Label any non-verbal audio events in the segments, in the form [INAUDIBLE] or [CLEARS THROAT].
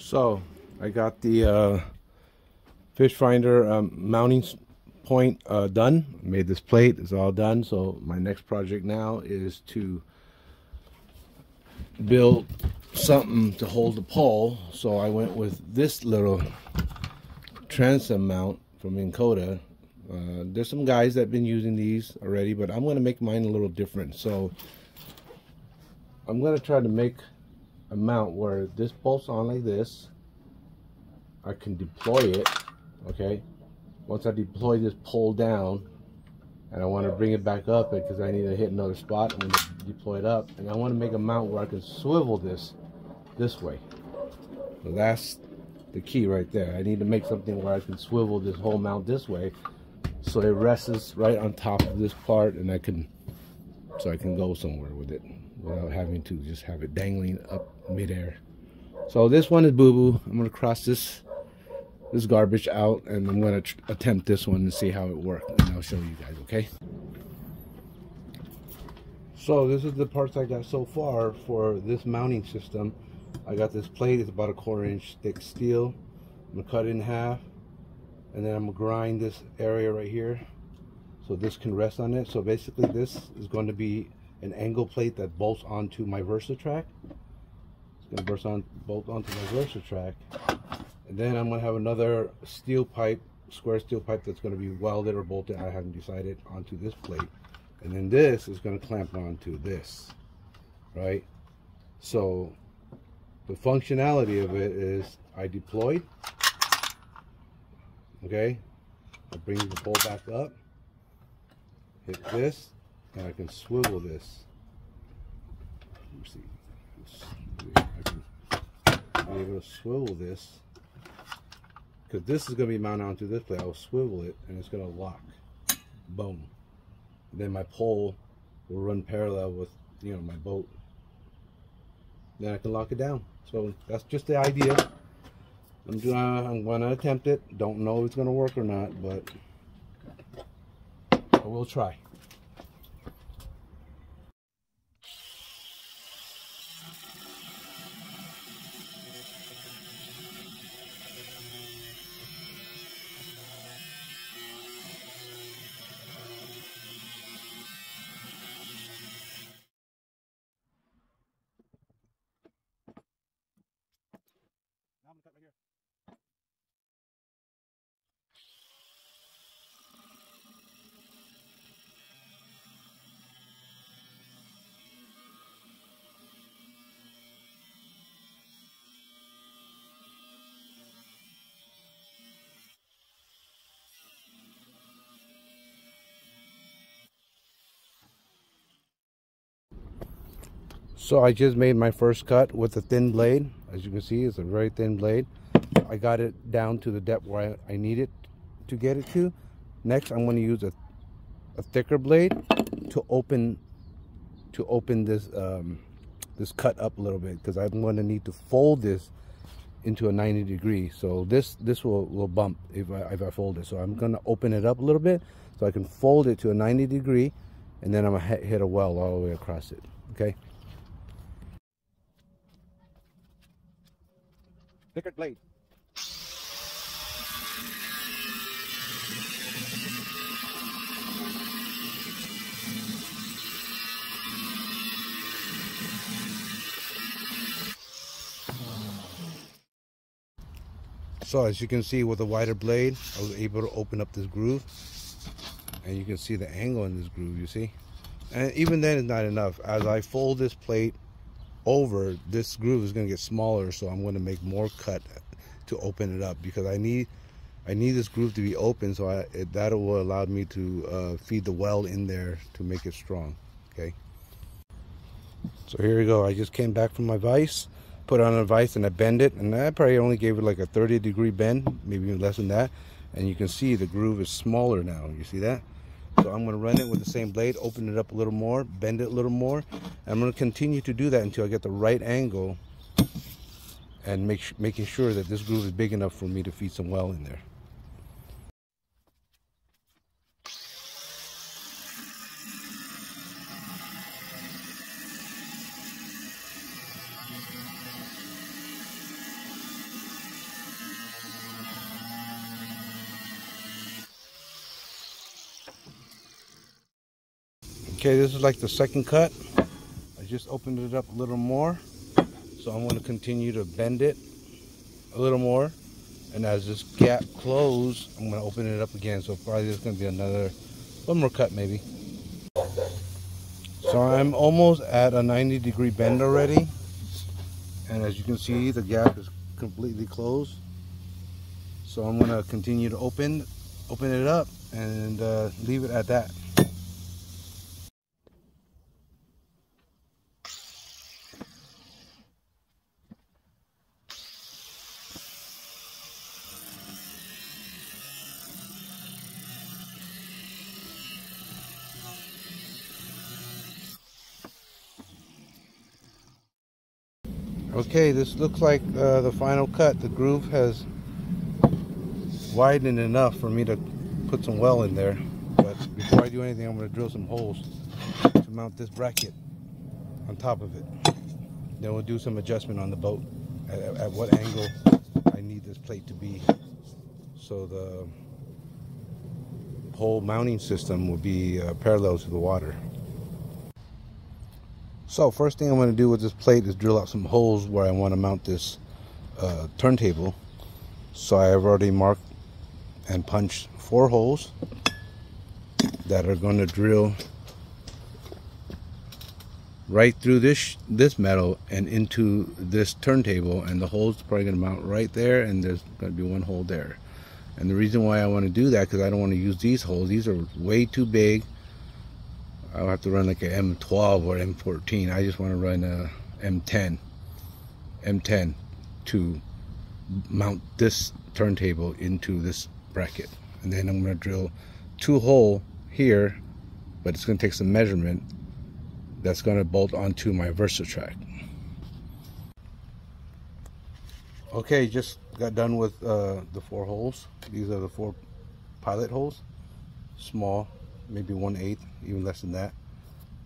So I got the uh, fish finder um, mounting point uh, done. made this plate, it's all done. So my next project now is to build something to hold the pole. So I went with this little transom mount from Kota. Uh, there's some guys that have been using these already, but I'm going to make mine a little different. So I'm going to try to make a mount where this bolts on like this. I can deploy it, okay? Once I deploy this pole down, and I want to bring it back up because I need to hit another spot, to deploy it up. And I want to make a mount where I can swivel this this way. So that's the key right there. I need to make something where I can swivel this whole mount this way so it rests right on top of this part and I can so I can go somewhere with it without having to just have it dangling up midair. So this one is boo-boo. I'm gonna cross this this garbage out and I'm gonna attempt this one and see how it works and I'll show you guys, okay? So this is the parts I got so far for this mounting system. I got this plate, it's about a quarter inch thick steel. I'm gonna cut it in half and then I'm gonna grind this area right here so this can rest on it. So basically this is going to be an angle plate that bolts onto my Versatrack. It's going to burst on, bolt onto my Versatrack. And then I'm to have another steel pipe, square steel pipe that's to be welded or bolted, I haven't decided, onto this plate. And then this is to clamp onto this, right? So the functionality of it is I deploy, okay? I bring the pole back up, hit this, and I can swivel this. Let me see. I can be able to swivel this because this is going to be mounted onto this plate. I'll swivel it and it's going to lock. Boom. Then my pole will run parallel with you know my boat. Then I can lock it down. So that's just the idea. I'm gonna I'm gonna attempt it. Don't know if it's gonna work or not, but I will try. So I just made my first cut with a thin blade. As you can see, it's a very thin blade. I got it down to the depth where I, I need it to get it to. Next, I'm going to use a, a thicker blade to open to open this um, this cut up a little bit because I'm going to need to fold this into a 90 degree. So this this will, will bump if I, if I fold it. So I'm going to open it up a little bit so I can fold it to a 90 degree and then I'm going to hit a weld all the way across it. Okay. Thicker blade. So as you can see with a wider blade, I was able to open up this groove. And you can see the angle in this groove, you see? And even then it's not enough. As I fold this plate over, this groove is going to get smaller, so I'm going to make more cut to open it up because I need I need this groove to be open, so I, that will allow me to uh, feed the weld in there to make it strong. Okay. So here we go. I just came back from my vise, put on a vise, and I bend it, and I probably only gave it like a 30 degree bend, maybe even less than that. And you can see the groove is smaller now. You see that? So I'm going to run it with the same blade, open it up a little more, bend it a little more. And I'm going to continue to do that until I get the right angle and make making sure that this groove is big enough for me to feed some well in there. Okay, this is like the second cut. I just opened it up a little more. So I'm going to continue to bend it a little more. And as this gap closes, I'm going to open it up again. So probably there's going to be another, one more cut maybe. So I'm almost at a 90 degree bend already. And as you can see, the gap is completely closed. So I'm going to continue to open, open it up and uh, leave it at that. Okay, this looks like uh, the final cut. The groove has widened enough for me to put some well in there. But before I do anything, I'm going to drill some holes to mount this bracket on top of it. Then we'll do some adjustment on the boat at, at what angle I need this plate to be. So the whole mounting system will be uh, parallel to the water. So first thing I'm going to do with this plate is drill out some holes where I want to mount this uh, turntable. So I have already marked and punched four holes that are going to drill right through this this metal and into this turntable and the hole's probably going to mount right there and there's going to be one hole there and the reason why I want to do that because I don't want to use these holes these are way too big I'll have to run like a M12 or M14. I just want to run a M10, M10 to mount this turntable into this bracket. And then I'm going to drill two hole here, but it's going to take some measurement that's going to bolt onto my Versatrack. Okay, just got done with uh, the four holes. These are the four pilot holes, small maybe one eighth, even less than that.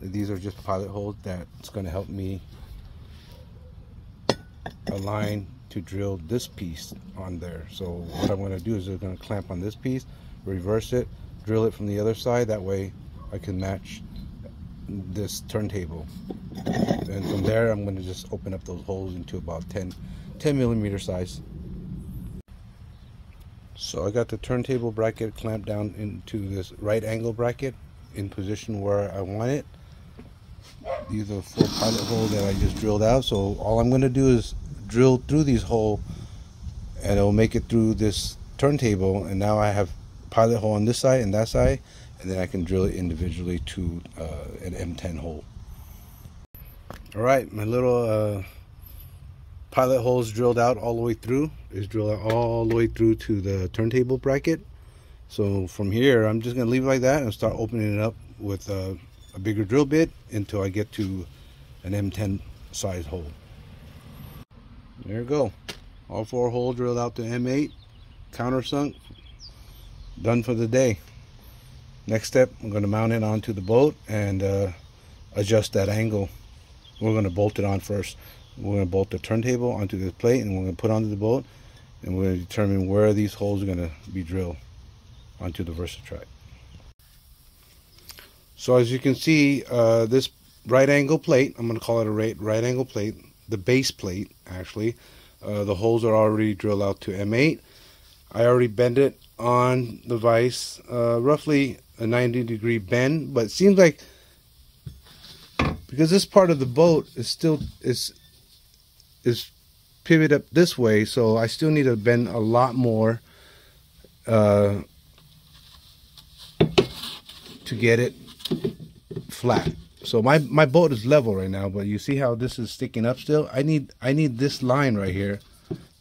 These are just pilot holes that's going to help me align to drill this piece on there. So what I'm going to do is I'm going to clamp on this piece, reverse it, drill it from the other side. That way I can match this turntable. And from there, I'm going to just open up those holes into about 10, 10 millimeter size. So I got the turntable bracket clamped down into this right angle bracket in position where I want it. These are four pilot holes that I just drilled out. So all I'm going to do is drill through these holes and it'll make it through this turntable. And now I have pilot hole on this side and that side. And then I can drill it individually to uh, an M10 hole. All right, my little uh, pilot holes drilled out all the way through is drilled out all the way through to the turntable bracket. So from here I'm just gonna leave it like that and start opening it up with a, a bigger drill bit until I get to an M10 size hole. There you go. All four holes drilled out to M8 countersunk done for the day. Next step I'm going to mount it onto the boat and uh, adjust that angle. We're going to bolt it on first we're going to bolt the turntable onto this plate and we're going to put onto the boat and we're going to determine where these holes are going to be drilled onto the Versatrack. So as you can see, uh, this right angle plate, I'm going to call it a right, right angle plate, the base plate actually, uh, the holes are already drilled out to M8. I already bent it on the vise, uh, roughly a 90 degree bend, but it seems like because this part of the boat is still is is pivot up this way, so I still need to bend a lot more uh, to get it flat. So my my boat is level right now, but you see how this is sticking up still? I need I need this line right here,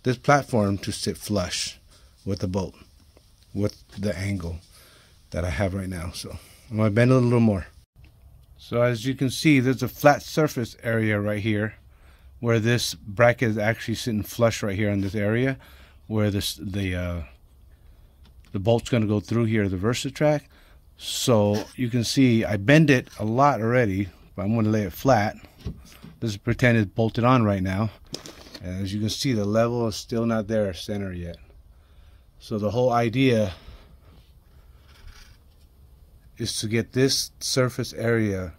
this platform to sit flush with the boat, with the angle that I have right now. So I'm gonna bend it a little more. So as you can see, there's a flat surface area right here where this bracket is actually sitting flush right here in this area where this the uh, the bolt's going to go through here the Versatrack so you can see I bend it a lot already but I'm going to lay it flat. This is pretend it's bolted on right now. And as you can see the level is still not there center yet. So the whole idea is to get this surface area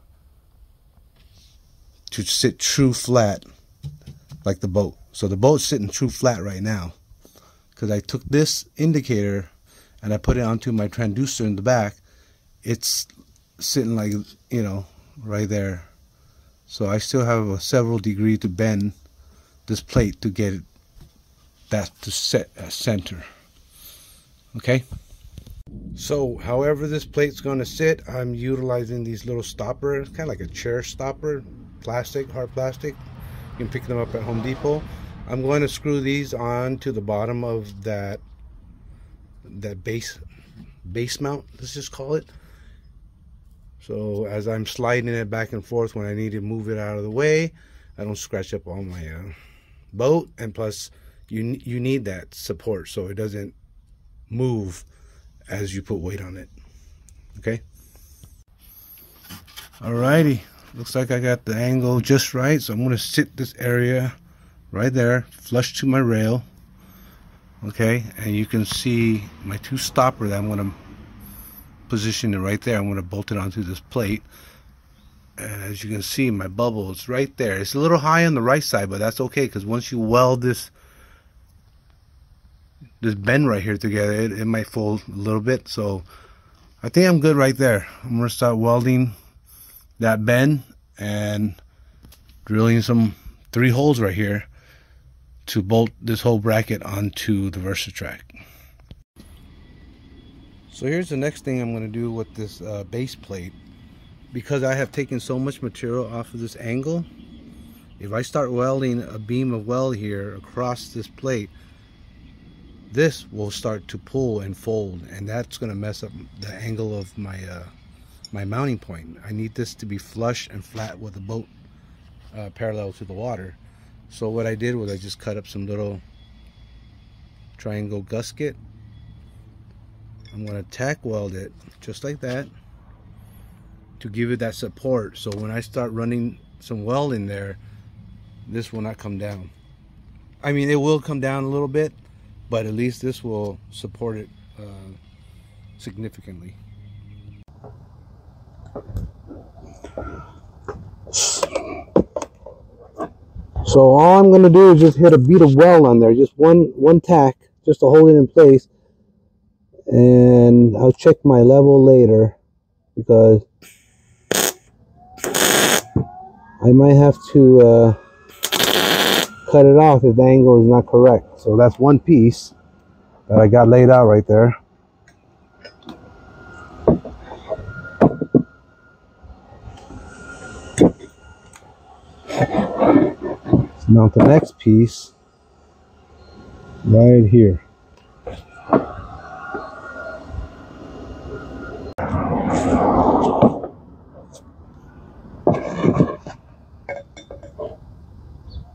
to sit true flat like the boat. So the boat's sitting true flat right now because I took this indicator and I put it onto my transducer in the back. It's sitting like, you know, right there. So I still have a several degree to bend this plate to get it that to set a center. Okay. So however this plate's going to sit, I'm utilizing these little stoppers, kind of like a chair stopper, plastic, hard plastic. Can pick them up at Home Depot. I'm going to screw these on to the bottom of that that base base mount, let's just call it. So as I'm sliding it back and forth when I need to move it out of the way, I don't scratch up all my uh, boat. And plus, you you need that support so it doesn't move as you put weight on it. Okay. Alrighty, looks like I got the angle just right. So I'm going to sit this area right there, flush to my rail. Okay, and you can see my two stopper that I'm going to position it right there. I'm going to bolt it onto this plate. And as you can see, my bubble is right there. It's a little high on the right side, but that's okay because once you weld this this bend right here together, it, it might fold a little bit. So I think I'm good right there. I'm going to start welding that bend and drilling some three holes right here to bolt this whole bracket onto the Versatrack. So here's the next thing I'm going to do with this uh, base plate. Because I have taken so much material off of this angle, if I start welding a beam of weld here across this plate, this will start to pull and fold and that's going to mess up the angle of my uh, my mounting point. I need this to be flush and flat with the boat uh, parallel to the water. So what I did was I just cut up some little triangle gasket. I'm going to tack weld it just like that to give it that support. So when I start running some weld in there, this will not come down. I mean, it will come down a little bit, but at least this will support it uh, significantly. So all I'm going to do is just hit a bead of weld on there, just one one tack, just to hold it in place. And I'll check my level later because I might have to uh, cut it off if the angle is not correct. So that's one piece that I got laid out right there. Mount the next piece right here.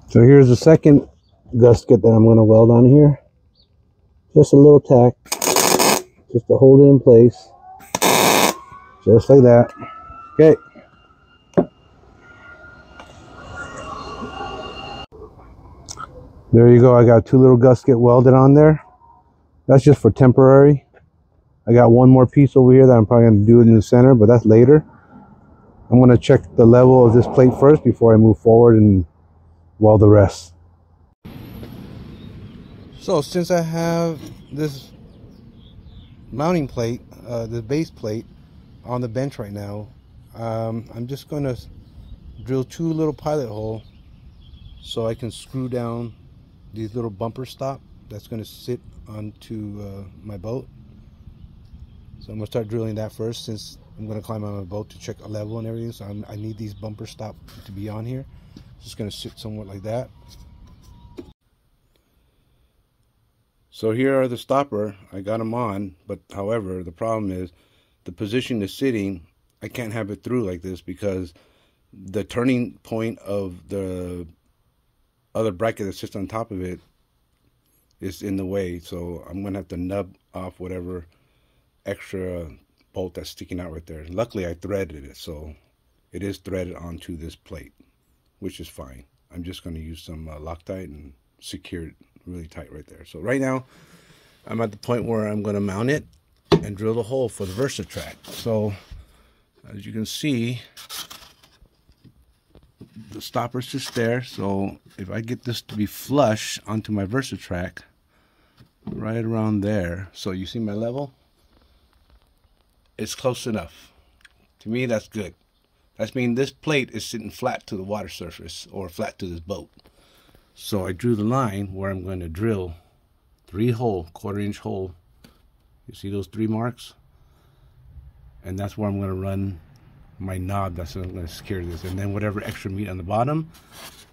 So here's the second gasket that I'm going to weld on here. Just a little tack, just to hold it in place, just like that. Okay. There you go. I got two little gasket welded on there. That's just for temporary. I got one more piece over here that I'm probably going to do it in the center, but that's later. I'm going to check the level of this plate first before I move forward and weld the rest. So since I have this mounting plate, uh, the base plate on the bench right now, um, I'm just going to drill two little pilot hole so I can screw down these little bumper stop that's going to sit onto uh, my boat. So I'm going to start drilling that first since I'm going to climb on my boat to check a level and everything. So I'm, i need these bumper stop to be on here. Just going to sit somewhat like that. So here are the stopper. I got them on, but however, the problem is the position is sitting. I can't have it through like this because the turning point of the other bracket that sits on top of it is in the way. So I'm going to have to nub off whatever extra bolt that's sticking out right there. Luckily, I threaded it, so it is threaded onto this plate, which is fine. I'm just going to use some uh, Loctite and secure it really tight right there. So right now, I'm at the point where I'm going to mount it and drill the hole for the Versa track. So as you can see, the stopper's just there. So if I get this to be flush onto my Versatrack, right around there. So you see my level? It's close enough. To me, that's good. That's mean this plate is sitting flat to the water surface or flat to this boat. So I drew the line where I'm going to drill three hole, quarter inch hole. You see those three marks? And that's where I'm going to run my knob that's going to secure this. And then whatever extra meat on the bottom,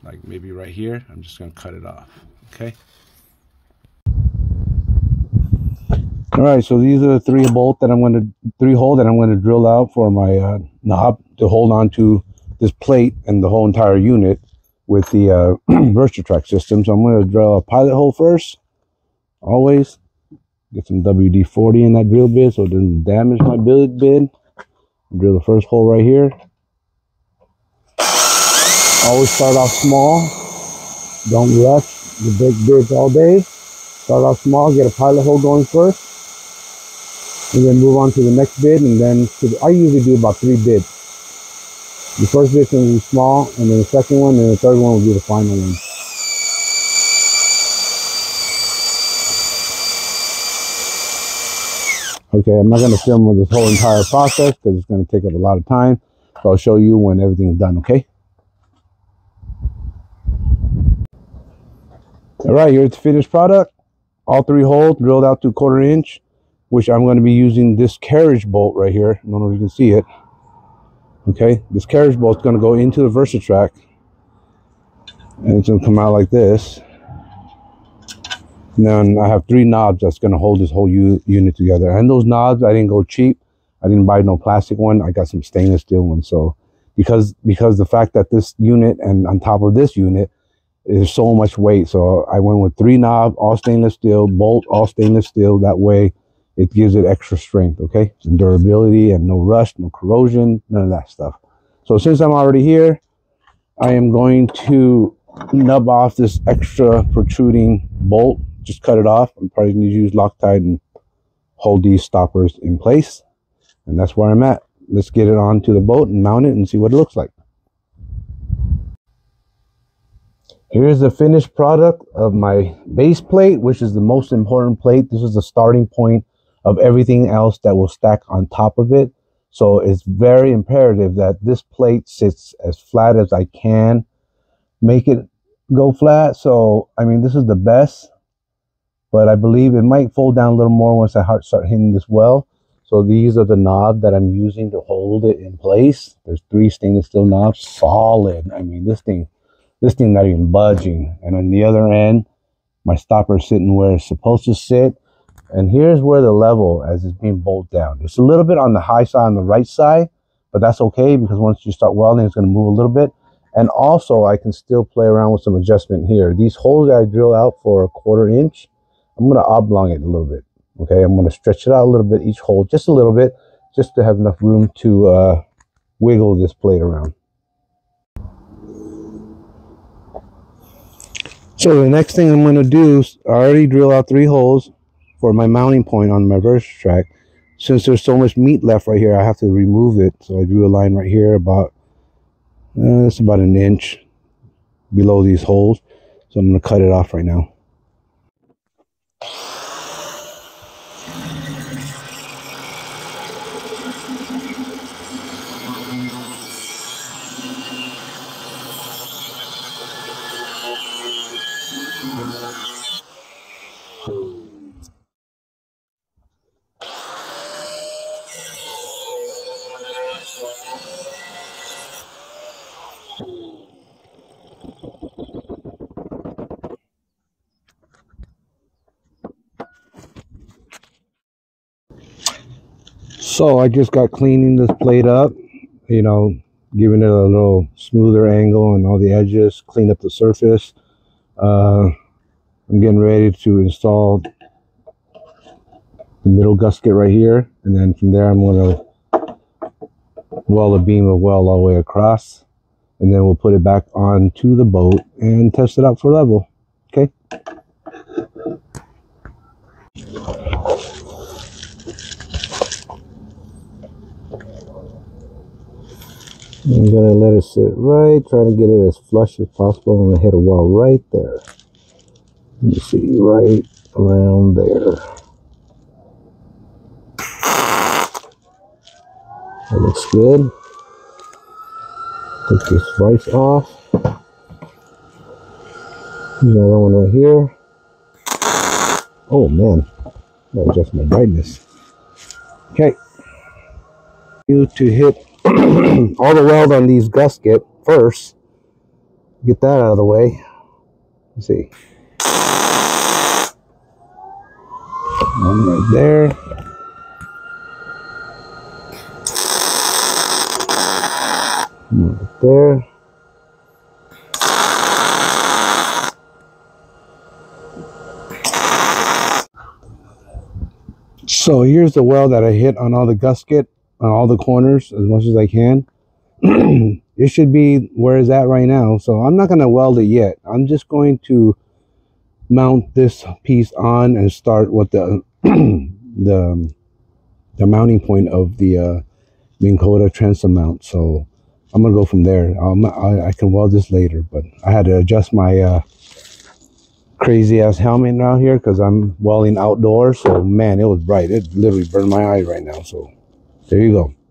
like maybe right here, I'm just going to cut it off. Okay. All right, so these are the three bolt that I'm going to three hole that I'm going to drill out for my uh, knob to hold on to this plate and the whole entire unit with the uh, [CLEARS THROAT] Versatrack system. So I'm going to drill a pilot hole first, always. Get some WD-40 in that drill bit so it doesn't damage my billet bit. Drill the first hole right here. Always start off small. Don't rush the big bits all day. Start off small, get a pilot hole going first and then move on to the next bid and then the, I usually do about three bids. The first bid's going to be small and then the second one and the third one will be the final one. Okay, I'm not going to film this whole entire process because it's going to take up a lot of time. So I'll show you when everything is done, okay? All right, here's the finished product. All three holes drilled out to quarter inch which I'm going to be using this carriage bolt right here. I don't know if you can see it. Okay, this carriage bolt is going to go into the Versatrack. And it's going to come out like this. And then I have three knobs that's going to hold this whole unit together. And those knobs, I didn't go cheap. I didn't buy no plastic one. I got some stainless steel one. So because because the fact that this unit and on top of this unit is so much weight. So I went with three knobs, all stainless steel, bolt, all stainless steel. That way it gives it extra strength, okay? And durability and no rust, no corrosion, none of that stuff. So since I'm already here, I am going to nub off this extra protruding bolt, just cut it off. I'm probably going to use Loctite and hold these stoppers in place. And that's where I'm at. Let's get it onto the boat and mount it and see what it looks like. Here's the finished product of my base plate, which is the most important plate. This is the starting point of everything else that will stack on top of it. So it's very imperative that this plate sits as flat as I can make it go flat. So, I mean, this is the best, but I believe it might fold down a little more once I start hitting this well. So these are the knobs that I'm using to hold it in place. There's three stainless steel knobs, solid. I mean, this thing, this thing not even budging. And on the other end, my stopper sitting where it's supposed to sit. And here's where the level as it's being bolted down. It's a little bit on the high side on the right side, but that's okay because once you start welding, it's going to move a little bit. And also I can still play around with some adjustment here. These holes that I drill out for a quarter inch, I'm going to oblong it a little bit. Okay, I'm going to stretch it out a little bit, each hole, just a little bit, just to have enough room to uh, wiggle this plate around. So the next thing I'm going to do is I already drill out three holes for my mounting point on my Versatrack. Since there's so much meat left right here, I have to remove it. So I drew a line right here about, uh, it's about an inch below these holes. So I'm going to cut it off right now you So I just got cleaning this plate up, you know, giving it a little smoother angle and all the edges, clean up the surface. Uh, I'm getting ready to install the middle gasket right here. And then from there, I'm going to weld a beam of weld all the way across. And then we'll put it back onto the boat and test it out for level. Okay. I'm gonna let it sit right, try to get it as flush as possible. I'm gonna hit a wall right there. You see, right around there. That looks good. Take this rice off. Another one right here. Oh man, that adjust my brightness. Okay. You to hit [CLEARS THROAT] all the weld on these gasket first. Get that out of the way. Let's see. One right there. One right there. So here's the weld that I hit on all the gasket, on all the corners as much as I can. [CLEARS THROAT] it should be where it's at right now. So I'm not going to weld it yet. I'm just going to mount this piece on and start with the [CLEARS THROAT] the the mounting point of the uh, Minn transom mount. So I'm gonna go from there. I'll, I, I can weld this later, but I had to adjust my uh, crazy ass helmet now here because I'm welding outdoors. So man, it was bright. It literally burned my eyes right now. So there you go.